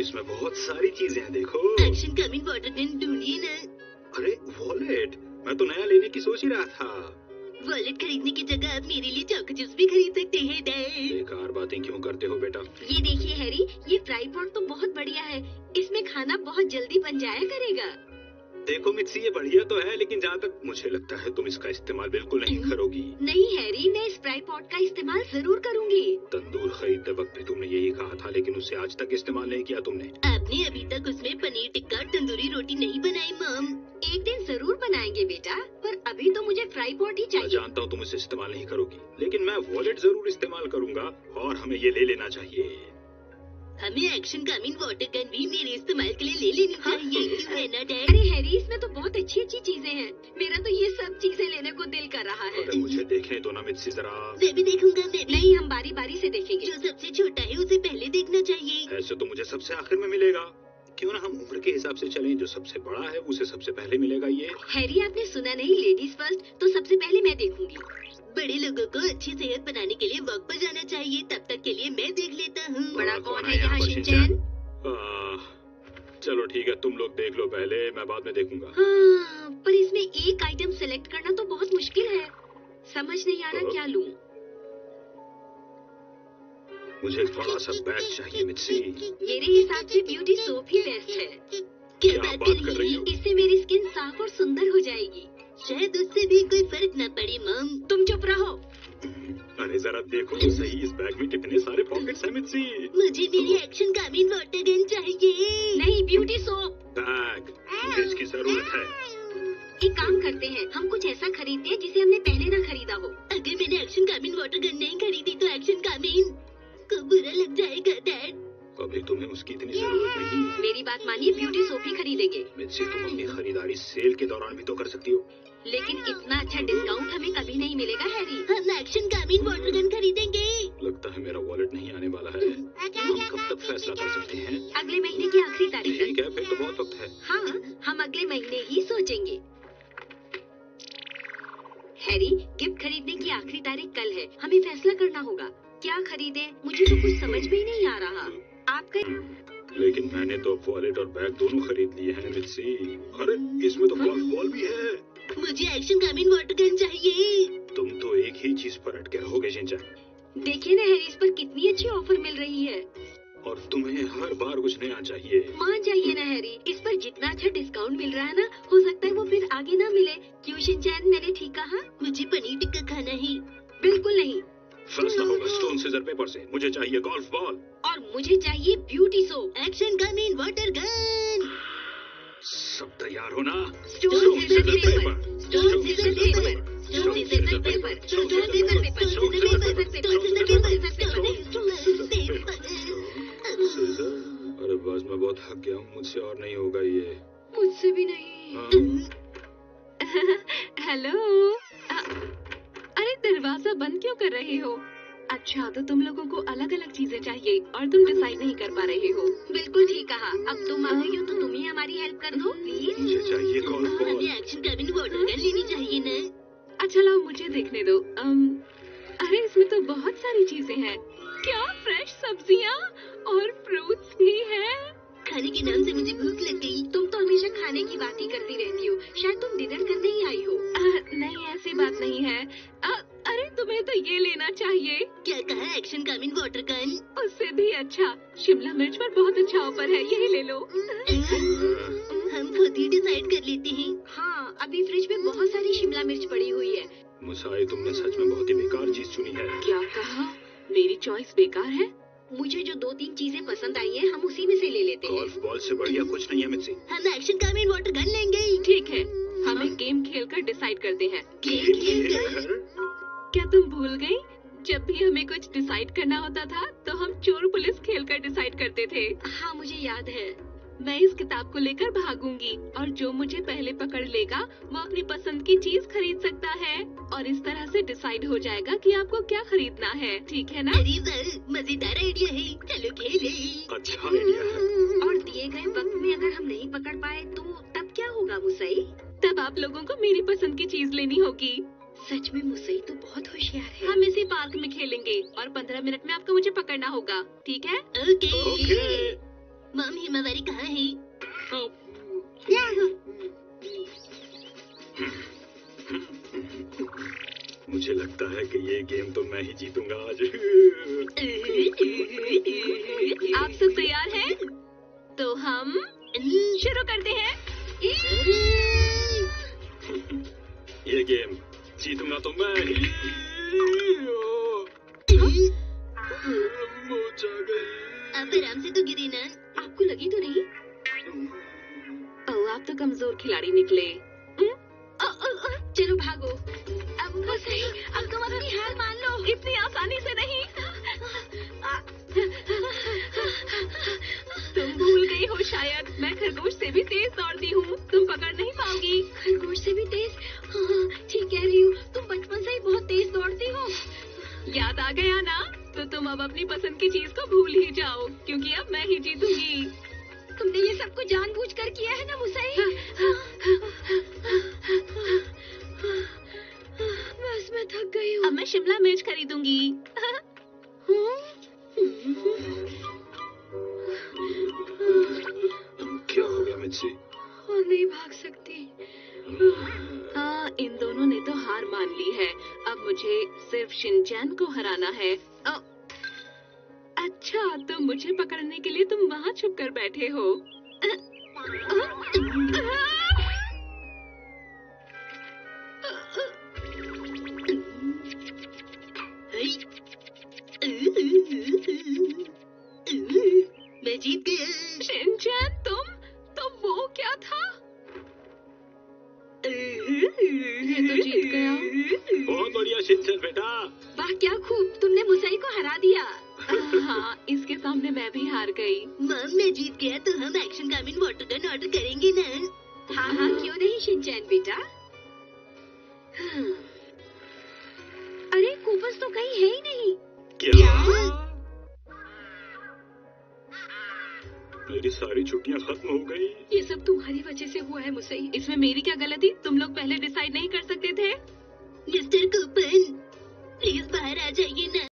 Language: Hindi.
इसमें बहुत सारी चीज़ें हैं देखो। एक्शन कमिंग वाटर गन ढूंढिए ना अरे वॉलेट मैं तो नया लेने की सोच ही रहा था। वॉलेट खरीदने की जगह आप मेरे लिए चौको चिप्स भी खरीद सकते हैं डैड। बेकार बातें क्यों करते हो बेटा? ये देखिए हैरी ये फ्राई पॉट तो बहुत बढ़िया है। इसमें खाना बहुत जल्दी बन जाया करेगा। देखो मिक्सी ये बढ़िया तो है लेकिन जहाँ तक मुझे लगता है तुम इसका इस्तेमाल बिल्कुल नहीं करोगी। नहीं हैरी मैं इस पॉट का इस्तेमाल ज़रूर करूँगी। तंदूर खरीदते वक्त भी तुमने यही कहा था लेकिन उसे आज तक इस्तेमाल नहीं किया तुमने। आपने अभी तक उसमें पनीर टिक्का तंदूरी रोटी नहीं बनाई मम। एक दिन ज़रूर बनाएँगे बेटा पर अभी तो मुझे फ्राई पॉट ही मैं चाहिए। जानता हूँ तुम इसे इस्तेमाल नहीं करोगी लेकिन मैं वॉलेट ज़रूर इस्तेमाल करूँगा और हमें ये ले लेना चाहिए। हमें एक्शन कमिंग वाटर गन भी मेरे इस्तेमाल के लिए ले लेनी चाहिए क्यों है ना डैड? अरे हैरी इसमें तो बहुत अच्छी अच्छी चीज़ें हैं। मेरा तो ये सब चीज़ें लेने को दिल कर रहा है। अरे मुझे देखने दो ना मिक्सी जरा। मैं भी देखूँगा मैं भी। नहीं हम बारी बारी से देखेंगे। जो सबसे छोटा है उसे पहले देखना चाहिए। ऐसे तो मुझे सबसे आखिर में मिलेगा। क्यों ना हम उम्र के हिसाब से चलें जो सबसे बड़ा है उसे सबसे पहले मिलेगा ये। हैरी आपने सुना नहीं लेडीज़ फ़र्स्ट तो सबसे पहले मैं देखूँगी। बड़े लोगों को अच्छी सेहत बनाने के लिए वक्त पर जाना चाहिए। तब तक के लिए मैं देख लेता हूँ। बड़ा कौन कौन है है यहाँ पर शिनचैन? चलो ठीक है तुम लोग देख लो पहले मैं बाद में देखूँगा। हाँ पर इसमें एक आइटम सेलेक्ट करना तो बहुत मुश्किल है। समझ नहीं आ रहा क्या लूँ। मुझे थोड़ा सा बैग चाहिए मिक्सी मेरे हिसाब से ब्यूटी सोप ही बेस्ट है। क्या बात कर रही हो? इससे मेरी स्किन साफ़ और सुंदर हो जाएगी। शायद उससे भी कोई फ़र्क न पड़े मम। तुम चुप रहो। अरे जरा देखो तो सही इस बैग में कितने सारे पॉकेट्स हैं मिक्सी मुझे मेरी एक्शन कमिंग वाटर गन चाहिए। नहीं ब्यूटी सोप। बैग मुझे इसकी ज़रूरत है। एक काम करते हैं हम कुछ ऐसा खरीदते हैं जिसे हमने पहले ना खरीदा हो। अगर मैंने एक्शन कमिंग वाटर गन नहीं खरीदी तो एक्शन कमिंग को बुरा लग जाएगा डैड। अभी तुम्हें उसकी इतनी ज़रूरत नहीं? मेरी बात मानिए ब्यूटी सोप ही खरीदेंगे। मिक्सी तुम अपनी खरीदारी सेल के दौरान भी तो कर सकती हो। लेकिन इतना अच्छा डिस्काउंट हमें कभी नहीं मिलेगा हैरी। हम एक्शन कमिंग वाटर गन खरीदेंगे। लगता है मेरा वॉलेट नहीं आने वाला है। हम कब तक फैसला कर सकते हैं? अगले महीने की आखिरी तारीख ठीक है। फिर तो बहुत वक्त है। हाँ हम अगले महीने ही सोचेंगे। हैरी गिफ्ट खरीदने की आखिरी तारीख कल है। हमें फैसला करना होगा। क्या खरीदे? मुझे तो कुछ समझ में ही नहीं आ रहा। आपका लेकिन मैंने तो वॉलेट और बैग दोनों खरीद लिए हैं अरे इसमें तो बॉल भी है। मुझे एक्शन कमिंग वाटर गन चाहिए। तुम तो एक ही चीज़ पर अटके रहोगे शिनचैन देखिए ना हैरी इस पर कितनी अच्छी ऑफ़र मिल रही है। और तुम्हें हर बार कुछ नया चाहिए। मान जाइए ना हैरी इस पर जितना अच्छा डिस्काउंट मिल रहा है ना हो सकता है वो फिर आगे ना मिले। क्यों शिनचैन मैंने ठीक कहा? मुझे पनीर टिक्का खाना ही। बिल्कुल नहीं। फैसला होगा स्टोन सीजर पेपर से। मुझे चाहिए गोल्फ बॉल और मुझे चाहिए beauty soap action coming water gun सब तैयार हो ना? Stone scissor paper stone scissor paper stone scissor paper stone scissor paper stone scissor paper stone scissor paper scissor अरे बस मैं बहुत थक गया हूँ मुझसे और नहीं होगा ये। मुझसे भी नहीं। हाँ, हेलो अरे दरवाज़ा बंद क्यों कर रहे हो? अच्छा तो तुम लोगों को अलग अलग चीज़ें चाहिए और तुम डिसाइड नहीं कर पा रहे हो। बिल्कुल ठीक कहा। अब तुम आ गई हो तो तुम ही हमारी हेल्प कर दो। प्लीज़ मुझे चाहिए हमें एक्शन कमिंग वाटर गन लेनी चाहिए ना। अच्छा लाओ मुझे देखने दो। अम, अरे इसमें तो बहुत सारी चीज़ें हैं। क्या फ्रेश सब्ज़ियाँ और फ्रूट्स भी हैं? खाने के नाम से मुझे भूख लग गई। तुम तो हमेशा खाने की बात ही करती रहती हो। शायद तुम डिनर करने ही आई हो। आ, नहीं ऐसी बात नहीं है। आ, अरे तुम्हें तो ये लेना चाहिए। क्या कहा एक्शन कमिंग वाटर गन? उससे भी अच्छा। शिमला मिर्च पर बहुत अच्छा ऑफ़र है यही ले लो। हम खुद ही डिसाइड कर लेते हैं। हाँ अभी फ्रिज में बहुत सारी शिमला मिर्च पड़ी हुई है। मुसाई तुमने सच में बहुत ही बेकार चीज़ चुनी है। क्या कहा? मेरी चॉइस बेकार है? मुझे जो दो तीन चीज़ें पसंद आई हैं हम उसी में से ले लेते हैं। बॉल से बढ़िया कुछ नहीं है मिक्सी हम एक्शन कमिंग वाटर गन लेंगे। ठीक है। हम एक गेम खेल कर डिसाइड करते हैं। गेम खेल कर क्या तुम भूल गई? जब भी हमें कुछ डिसाइड करना होता था तो हम चोर पुलिस खेल कर डिसाइड करते थे। हाँ मुझे याद है। मैं इस किताब को लेकर भागूँगी और जो मुझे पहले पकड़ लेगा वो अपनी पसंद की चीज़ खरीद सकता है। और इस तरह से डिसाइड हो जाएगा कि आपको क्या खरीदना है ठीक है ना? अरे वाह मज़ेदार आइडिया है। चलो खेले अच्छा आइडिया है। और दिए गए वक्त में अगर हम नहीं पकड़ पाए तो तब क्या होगा मुसई? तब आप लोगों को मेरी पसंद की चीज़ लेनी होगी। सच में मुसई तो बहुत होशियार है। हम इसी पार्क में खेलेंगे और पंद्रह मिनट में आपको मुझे पकड़ना होगा ठीक है? ओके। मम हिमावारी कहाँ है? मुझे लगता है कि ये गेम तो मैं ही जीतूँगा आज। आप सब तैयार हैं? तो हम शुरू करते हैं। ये गेम जीतूँगा तो मैं ही। आप आराम से तो गिरे ना। आपको लगी तो नहीं? ओह आप तो कमज़ोर खिलाड़ी निकले? अ, अ, अ, चलो भागो। अब तुम अपनी मान लो। इतनी आसानी से नहीं। तुम भूल गई हो शायद। मैं खरगोश से भी तेज दौड़ती हो गया मुझसे और नहीं भाग सकती हाँ इन दोनों ने तो हार मान ली है अब मुझे सिर्फ़ शिनचैन को हराना है अ, अच्छा तो मुझे पकड़ने के लिए तुम वहाँ छुप कर बैठे हो अ, अ, अ, मैं जीत गया शिनचैन तुम तो क्या था? ये तो जीत गया। बहुत बढ़िया शिनचैन बेटा। वाह क्या खूब। तुमने मुसई को हरा दिया। हाँ इसके सामने मैं भी हार गई। मम मैं जीत गया तो हम action coming water gun order करेंगे ना। हाँ हाँ क्यों नहीं शिनचैन बेटा? अरे कूपस तो कहीं है ही नहीं। क्या? क्या? मेरी सारी छुट्टियाँ खत्म हो गई। ये सब तुम्हारी वजह से हुआ है मुसई। इसमें मेरी क्या गलती? तुम लोग पहले डिसाइड नहीं कर सकते थे? मिस्टर कूपन प्लीज़ बाहर आ जाइए ना।